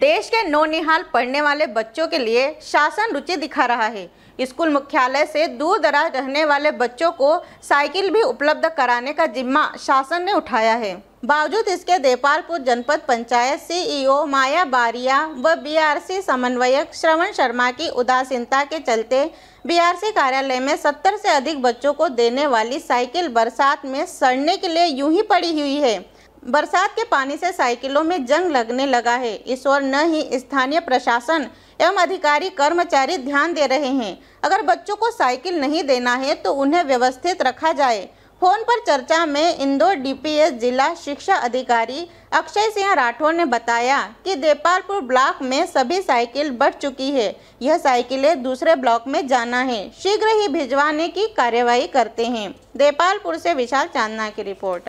देश के नौनिहाल पढ़ने वाले बच्चों के लिए शासन रुचि दिखा रहा है। स्कूल मुख्यालय से दूर दराज रहने वाले बच्चों को साइकिल भी उपलब्ध कराने का जिम्मा शासन ने उठाया है। बावजूद इसके, देपालपुर जनपद पंचायत सीईओ माया बारिया व बीआरसी समन्वयक श्रवण शर्मा की उदासीनता के चलते बीआरसी कार्यालय में 70 से अधिक बच्चों को देने वाली साइकिल बरसात में सड़ने के लिए यूँ ही पड़ी हुई है। बरसात के पानी से साइकिलों में जंग लगने लगा है। इस ओर न ही स्थानीय प्रशासन एवं अधिकारी कर्मचारी ध्यान दे रहे हैं। अगर बच्चों को साइकिल नहीं देना है तो उन्हें व्यवस्थित रखा जाए। फ़ोन पर चर्चा में इंदौर डीपीएस जिला शिक्षा अधिकारी अक्षय सिंह राठौर ने बताया कि देपालपुर ब्लॉक में सभी साइकिल बढ़ चुकी है। यह साइकिलें दूसरे ब्लॉक में जाना है। शीघ्र ही भिजवाने की कार्यवाही करते हैं। देपालपुर से विशाल चांदना की रिपोर्ट।